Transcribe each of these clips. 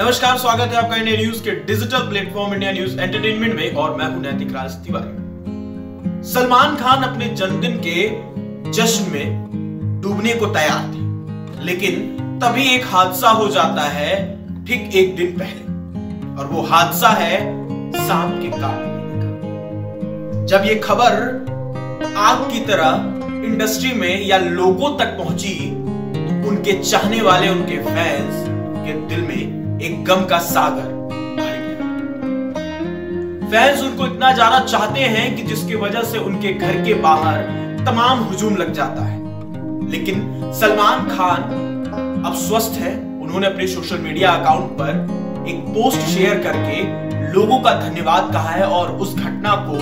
नमस्कार, स्वागत है आपका इंडिया न्यूज़ के digital platform India News entertainment में और मैं हूँ नैतिक राज तिवारी। सलमान खान अपने जन्मदिन के जश्न में डूबने को तैयार थे, लेकिन तभी एक हादसा हो जाता है ठीक एक दिन पहले, और वो हादसा है सांप के काटने का। जब ये खबर आग की तरह इंडस्ट्री में या लोगों तक पहुँची तो उनके चाहने वाले, उनके फैंस के दिल में एक गम का सागर फैंस उनको इतना ज़्यादा चाहते हैं कि जिसकी वजह से उनके घर के बाहर तमाम हुजूम लग जाता है। लेकिन सलमान खान अब स्वस्थ है। उन्होंने अपने सोशल मीडिया अकाउंट पर एक पोस्ट शेयर करके लोगों का धन्यवाद कहा है और उस घटना को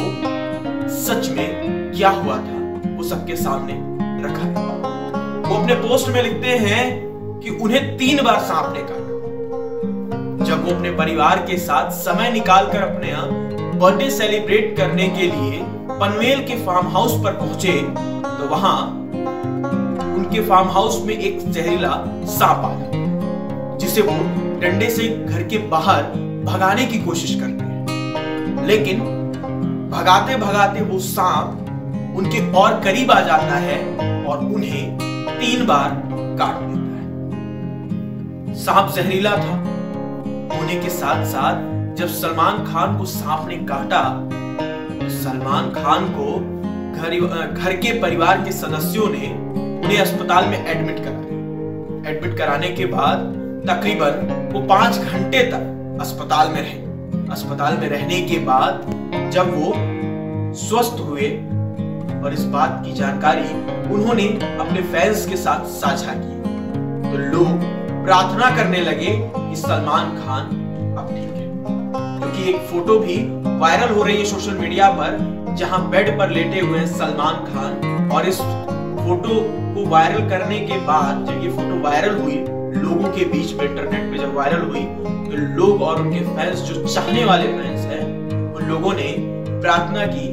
सच में क्या हुआ था, वो सबके सामने रखा है वो अपने पोस्ट में लिखते हैं कि उन्हें तीन बार सांप ने काटा। जब वो अपने परिवार के साथ समय निकालकर अपने बर्थडे सेलिब्रेट करने के लिए पनवेल के फार्म हाउस पर पहुँचे तो वहाँ उनके फार्म हाउस में एक जहरीला सांप आया, जिसे वो डंडे से घर के बाहर भगाने की कोशिश करते हैं। लेकिन भगाते भगाते वो सांप उनके और करीब आ जाता है और उन्हें तीन बार काट देता है। सांप जहरीला था। होने के साथ साथ जब सलमान खान को सांप ने काटा, सलमान खान को घर घर के परिवार के सदस्यों ने उन्हें अस्पताल में एडमिट करा एडमिट कराने के बाद तकरीबन वो पाँच घंटे तक अस्पताल में रहे। अस्पताल में रहने के बाद जब वो स्वस्थ हुए और इस बात की जानकारी उन्होंने अपने फैंस के साथ साझा की तो लोग प्रार्थना करने लगे कि सलमान खान अब ठीक है। क्योंकि एक फ़ोटो भी वायरल हो रही है सोशल मीडिया पर, जहाँ बेड पर लेटे हुए सलमान खान। और इस फ़ोटो को वायरल करने के बाद, जब ये फ़ोटो वायरल हुई, लोगों के बीच में, इंटरनेट पे जब वायरल हुई तो लोग और उनके फैंस जो चाहने वाले फैंस हैं, उन लोगों ने प्रार्थना की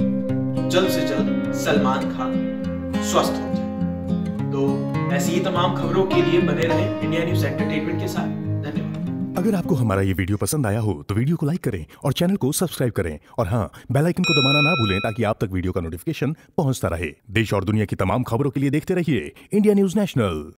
जल्द से जल्द सलमान खान स्वस्थ हो। तो ऐसी ही तमाम खबरों के लिए बने रहे इंडिया न्यूज़ एंटरटेनमेंट के साथ। अगर आपको हमारा ये वीडियो पसंद आया हो तो वीडियो को लाइक करें और चैनल को सब्सक्राइब करें। और हाँ बेल आइकन को दबाना ना भूलें ताकि आप तक वीडियो का नोटिफिकेशन पहुँचता रहे। देश और दुनिया की तमाम खबरों के लिए देखते रहिए इंडिया न्यूज़ नेशनल।